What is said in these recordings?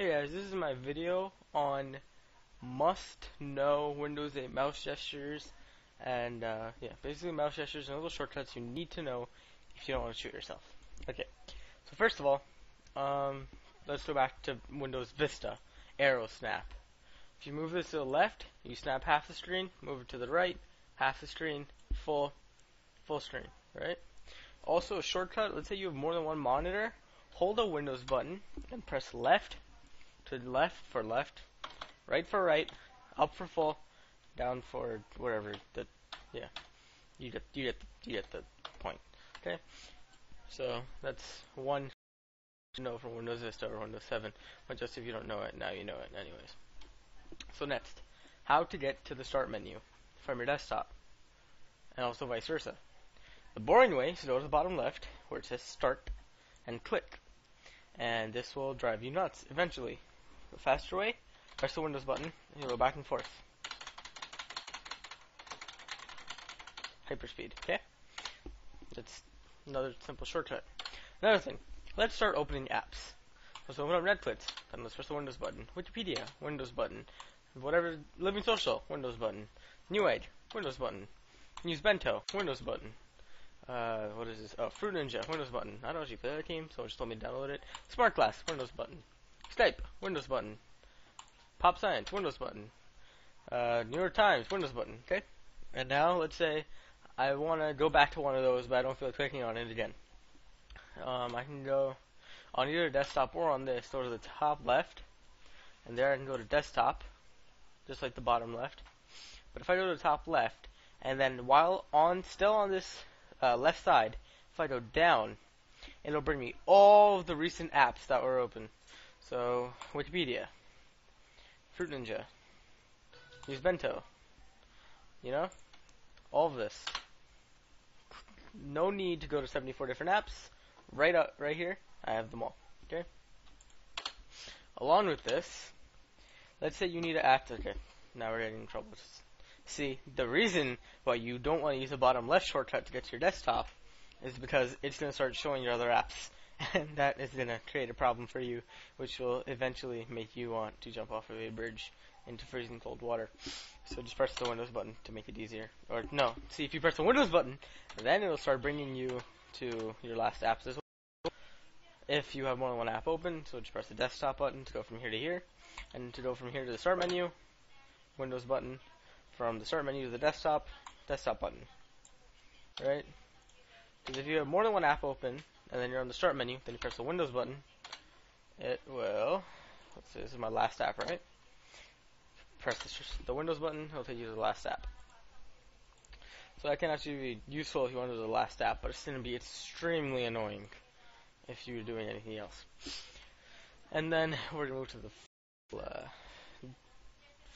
Hey guys, this is my video on must know Windows 8 mouse gestures and uh, yeah, basically mouse gestures and little shortcuts you need to know if you don't want to shoot yourself. Okay, so first of all, um, let's go back to Windows Vista, Aero Snap. If you move this to the left, you snap half the screen, move it to the right, half the screen, full, full screen, right? Also a shortcut, let's say you have more than one monitor, hold the Windows button and press left to left for left, right for right, up for full, down for whatever. The yeah, you get you get you get the point. Okay, so that's one know from Windows Vista or Windows 7. But just if you don't know it, now you know it anyways. So next, how to get to the Start menu from your desktop, and also vice versa. The boring way is to go to the bottom left where it says Start and click. And this will drive you nuts eventually faster way, press the Windows button, and you'll go back and forth. Hyperspeed, okay? That's another simple shortcut. Another thing, let's start opening apps. Let's open up Netflix, then let's press the Windows button. Wikipedia, Windows button. Whatever, Living Social, Windows button. Newegg, Windows button. News Bento, Windows button. Uh, what is this? Oh, Fruit Ninja, Windows button. I don't actually play that game, so just told me download it. Smart Glass, Windows button. Skype, Windows button. Pop Science, Windows button. Uh, New York Times, Windows button. Okay? And now, let's say I want to go back to one of those, but I don't feel like clicking on it again. Um, I can go on either desktop or on this, go to the top left, and there I can go to desktop, just like the bottom left. But if I go to the top left, and then while on, still on this uh, left side, if I go down, it'll bring me all of the recent apps that were open. So, Wikipedia, Fruit Ninja, News Bento, you know, all of this. No need to go to 74 different apps. Right up, right here, I have them all. Okay. Along with this, let's say you need to act. Okay, now we're getting in trouble. See, the reason why you don't want to use the bottom left shortcut to get to your desktop is because it's going to start showing your other apps and that is going to create a problem for you, which will eventually make you want to jump off of a bridge into freezing cold water. So just press the Windows button to make it easier. Or no, see if you press the Windows button, then it'll start bringing you to your last apps as well. If you have more than one app open, so just press the desktop button to go from here to here, and to go from here to the start menu, Windows button, from the start menu to the desktop, desktop button. Right? Because if you have more than one app open, and then you're on the start menu, then you press the Windows button, it will, let's see, this is my last app, right? Press the, Windows button, it'll take you to the last app. So that can actually be useful if you want to do the last app, but it's going to be extremely annoying if you're doing anything else. And then we're going to move to the uh,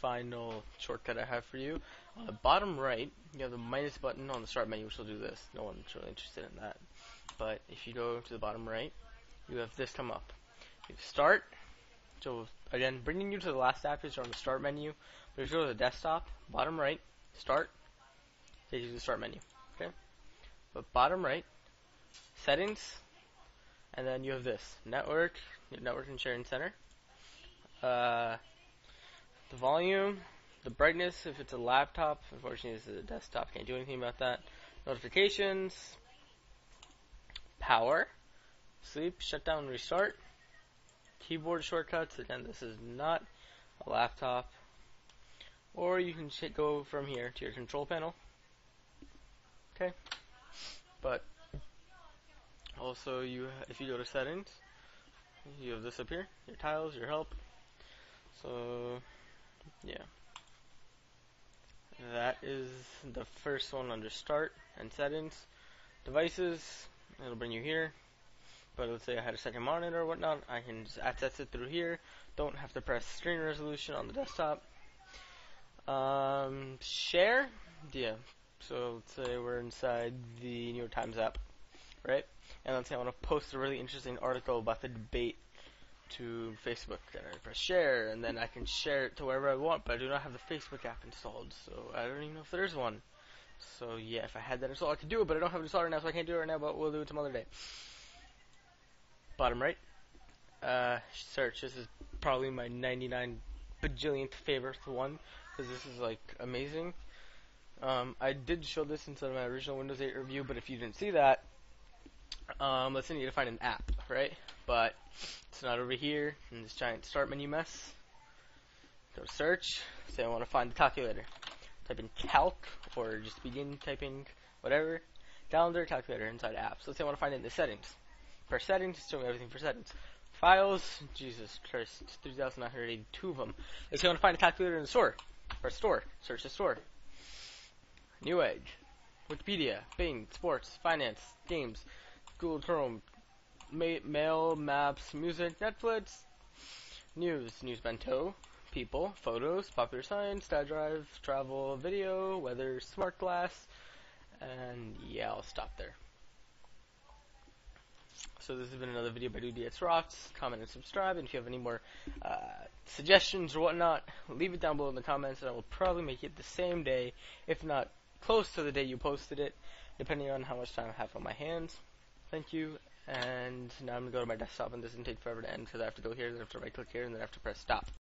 final shortcut I have for you. On the bottom right, you have the minus button on the start menu, which will do this. No one's really interested in that. But if you go to the bottom right, you have this come up. You start, so again, bringing you to the last app is on the start menu. But if you go to the desktop, bottom right, start, takes you to the start menu. Okay? But bottom right, settings, and then you have this network, network and sharing center. Uh, the volume, the brightness if it's a laptop. Unfortunately, this is a desktop. Can't do anything about that. Notifications, power, sleep, shutdown, restart, keyboard shortcuts. Again, this is not a laptop. Or you can go from here to your control panel. Okay. But also, you if you go to settings, you have this up here, your tiles, your help. So, yeah. That is the first one under start and settings. Devices, it'll bring you here. But let's say I had a second monitor or whatnot, I can just access it through here. Don't have to press screen resolution on the desktop. Um, share, yeah. So let's say we're inside the New York Times app, right? And let's say I want to post a really interesting article about the debate to Facebook. Then I press share, and then I can share it to wherever I want. But I do not have the Facebook app installed, so I don't even know if there's one. So yeah, if I had that installed, I could do it, but I don't have it installed right now, so I can't do it right now. But we'll do it some other day. Bottom right, uh, search. This is probably my 99 bajillionth favorite one because this is like amazing. Um, I did show this inside of my original Windows 8 review, but if you didn't see that, um, let's say you need to find an app, right? But it's not over here in this giant start menu mess. Go search. Say I want to find the calculator. Type in calc or just begin typing whatever. Calendar calculator inside apps. Let's say I want to find it in the settings. For settings, show me everything for settings. Files, Jesus Christ, 3,982 of them. Let's say I want to find a calculator in the store. For store, search the store. New Newegg, Wikipedia, Bing, Sports, Finance, Games, Google Chrome, ma Mail, Maps, Music, Netflix, News, News Bento, People, Photos, Popular Science, SkyDrive, Travel, Video, Weather, Smart Glass, and yeah, I'll stop there. So this has been another video by DudeX Rocks. Comment and subscribe, and if you have any more uh, suggestions or whatnot, leave it down below in the comments, and I will probably make it the same day, if not close to the day you posted it, depending on how much time I have on my hands. Thank you, and now I'm going to go to my desktop, and this doesn't take forever to end, because I have to go here, then I have to right click here, and then I have to press stop.